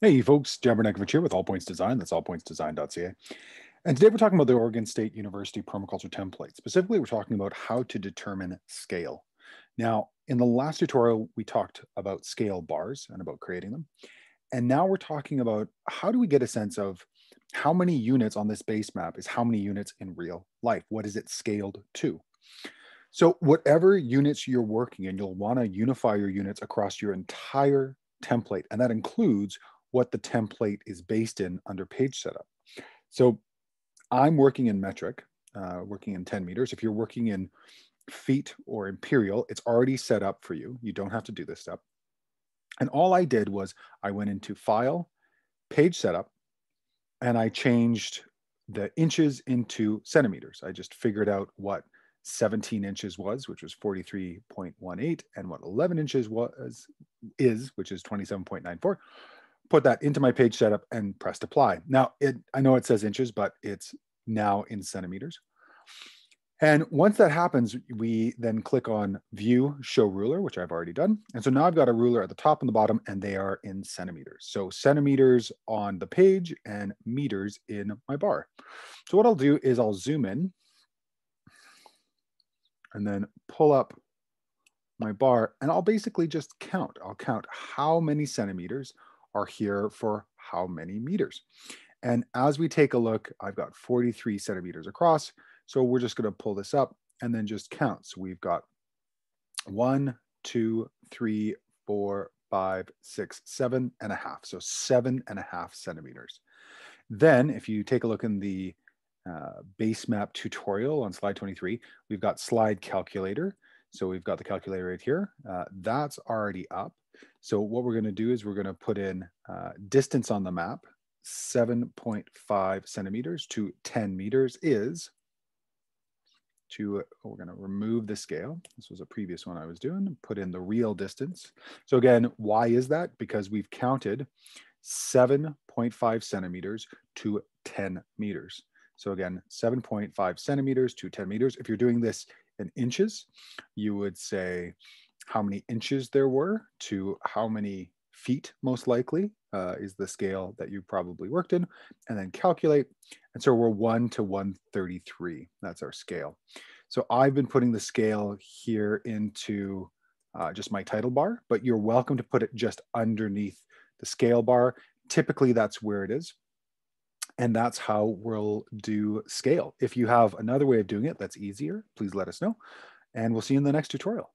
Hey folks, Javan Bernakevitch here with All Points Design. That's allpointsdesign.ca. And today we're talking about the Oregon State University permaculture template. Specifically, we're talking about how to determine scale. Now, in the last tutorial, we talked about scale bars and about creating them. And now we're talking about how do we get a sense of how many units on this base map is how many units in real life? What is it scaled to? So whatever units you're working in, you'll want to unify your units across your entire template. And that includes what the template is based in under page setup. So I'm working in metric, uh, working in 10 meters. If you're working in feet or imperial, it's already set up for you. You don't have to do this step. And all I did was I went into file, page setup, and I changed the inches into centimeters. I just figured out what 17 inches was, which was 43.18, and what 11 inches was is, which is 27.94 put that into my page setup and pressed apply. Now, it I know it says inches, but it's now in centimeters. And once that happens, we then click on view show ruler, which I've already done. And so now I've got a ruler at the top and the bottom, and they are in centimeters. So centimeters on the page and meters in my bar. So what I'll do is I'll zoom in and then pull up my bar and I'll basically just count. I'll count how many centimeters are here for how many meters. And as we take a look, I've got 43 centimeters across. So we're just going to pull this up and then just count. So we've got one, two, three, four, five, six, seven and a half. So seven and a half centimeters. Then if you take a look in the uh, base map tutorial on slide 23, we've got slide calculator. So we've got the calculator right here. Uh, that's already up. So what we're going to do is we're going to put in uh, distance on the map, 7.5 centimeters to 10 meters is to, we're going to remove the scale. This was a previous one I was doing, put in the real distance. So again, why is that? Because we've counted 7.5 centimeters to 10 meters. So again, 7.5 centimeters to 10 meters. If you're doing this in inches, you would say how many inches there were to how many feet most likely uh, is the scale that you probably worked in, and then calculate. And so we're 1 to 133. That's our scale. So I've been putting the scale here into uh, just my title bar, but you're welcome to put it just underneath the scale bar. Typically, that's where it is. And that's how we'll do scale. If you have another way of doing it that's easier, please let us know. And we'll see you in the next tutorial.